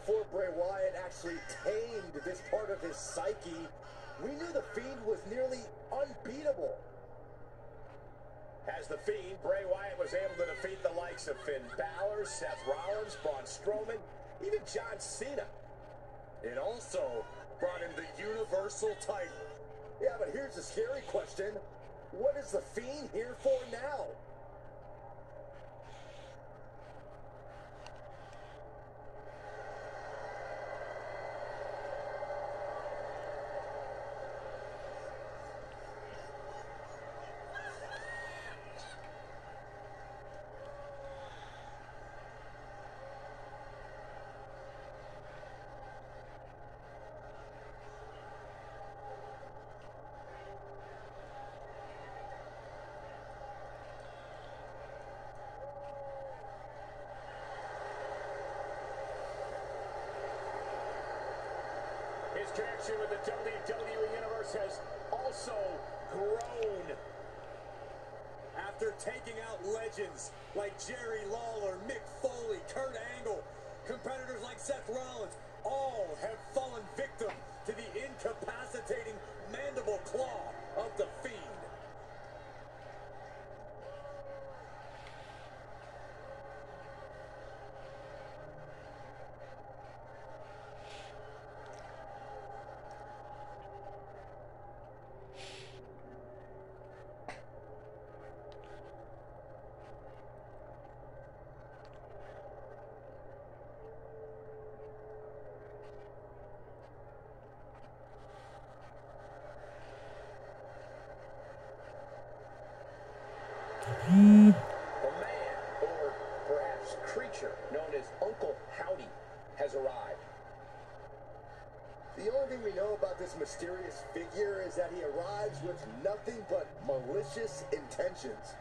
before Bray Wyatt actually tamed this part of his psyche, we knew The Fiend was nearly unbeatable. As The Fiend, Bray Wyatt was able to defeat the likes of Finn Balor, Seth Rollins, Braun Strowman, even John Cena. It also brought him the Universal title. Yeah, but here's the scary question. What is The Fiend here for now? With the WWE Universe has also grown. After taking out legends like Jerry Lawler, Mick Foley, Kurt Angle, competitors like Seth Rollins, all have fallen victim to the incapacitating mandible claw of the Fiend. The man, or perhaps creature, known as Uncle Howdy, has arrived. The only thing we know about this mysterious figure is that he arrives with nothing but malicious intentions.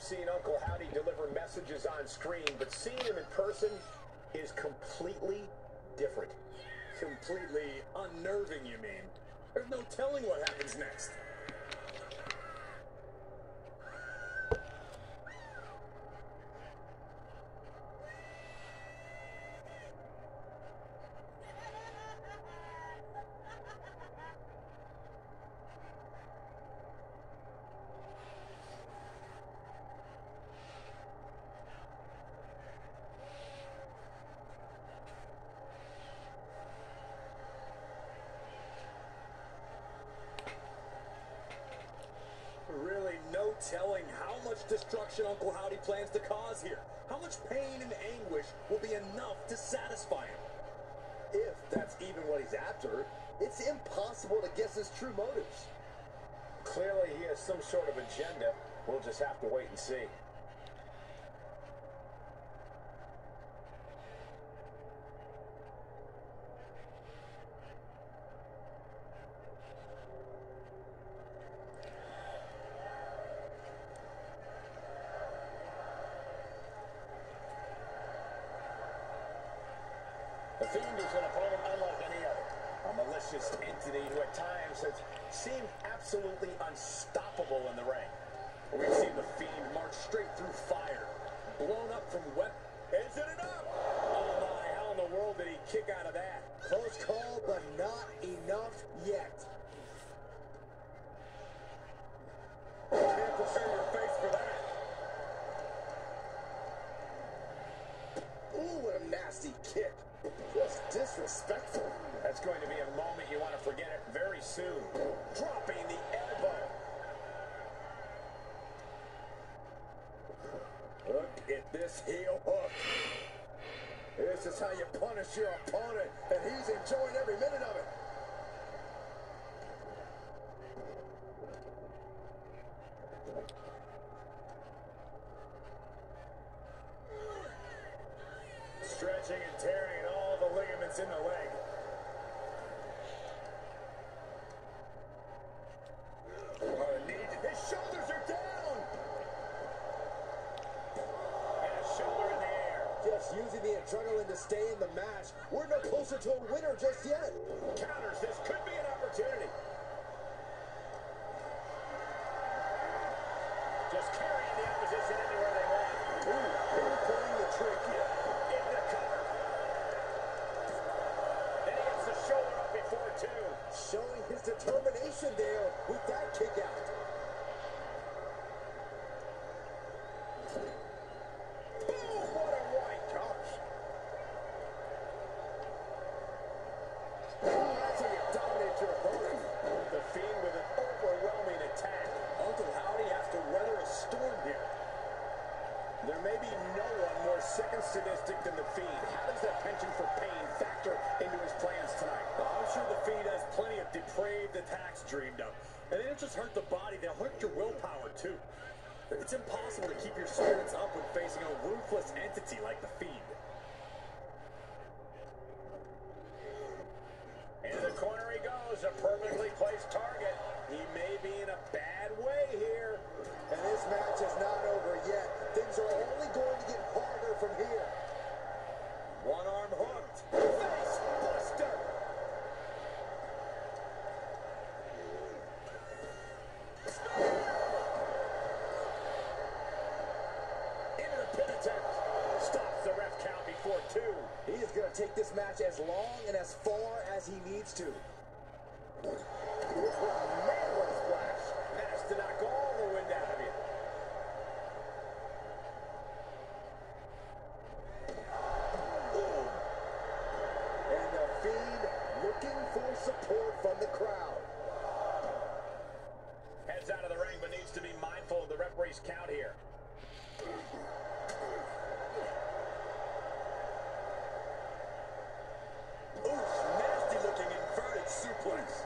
Have seen Uncle Howdy deliver messages on screen, but seeing him in person is completely different. Completely unnerving, you mean? There's no telling what happens next. Really no telling how much destruction Uncle Howdy plans to cause here. How much pain and anguish will be enough to satisfy him? If that's even what he's after, it's impossible to guess his true motives. Clearly, he has some sort of agenda. We'll just have to wait and see. Fiend is an opponent unlike any other. A malicious entity who at times has seemed absolutely unstoppable in the ring. We've seen the disrespectful. That's going to be a moment you want to forget it very soon. Dropping the elbow. Look at this heel hook. This is how you punish your opponent, and he's enjoying every minute of it. Stretching and tearing all it's in the leg. using the adrenaline to stay in the match. We're no closer to a winner just yet. Counters, this could be an opportunity. Jackson there who dreamed up. And they don't just hurt the body, they'll hurt your willpower too. It's impossible to keep your spirits up when facing a ruthless entity like the Fiend. Into the corner he goes, a perfectly placed target. He may be in a bad way here. And this match is not over yet. Things are only going to get harder from here. One arm hooked. Face buster. Into the pin attempt. Stops the ref count before two. He is going to take this match as long and as far as he needs to. Man, what a splash. Managed to knock all the wind out of you. And the Fiend looking for support from the crowd. Heads out of the ring, but needs to be mindful of the referee's count here. Oof, nasty looking inverted suplex.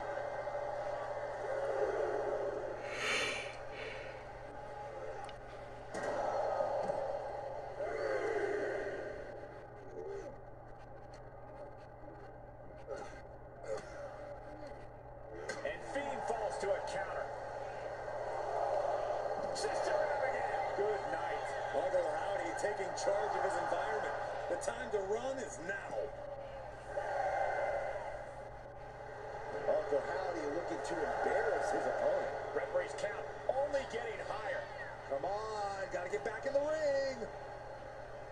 And Fiend falls to a counter. Sister Abigail. Good night. Uncle Howdy taking charge of his environment. The time to run is now. Uncle you looking to embarrass his opponent. Referee's count only getting higher. Come on, got to get back in the ring.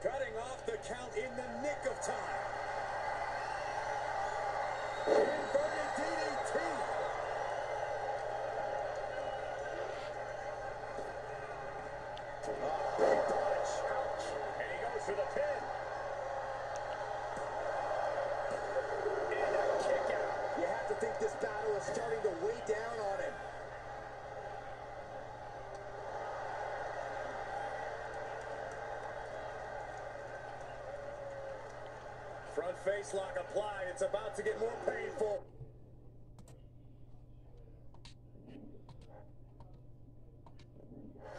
Cutting off the count in the nick of time. Inverted DDT. Big punch. Ouch. And he goes for the pin. And a kick out. You have to think this battle is starting to weigh down on him. Front face lock applied. It's about to get more painful.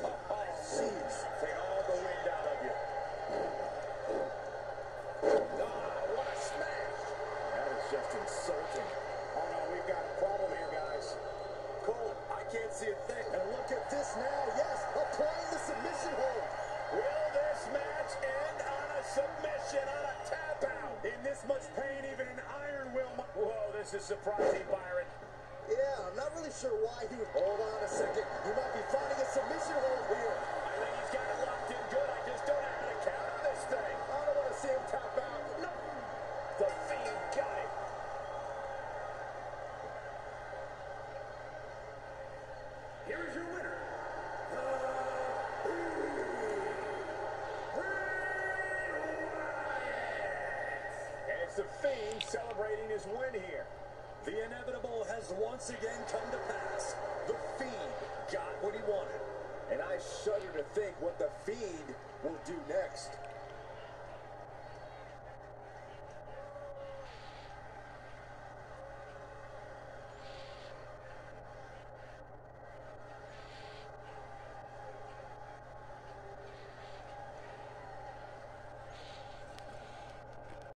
Ah. Oh, submission on a this much pain, even an iron will. Whoa, this is surprising, Byron. Yeah, I'm not really sure why he would. Hold on a second. He might be finding a submission hold here. Has once again come to pass. The Fiend got what he wanted. And I shudder to think what the Fiend will do next.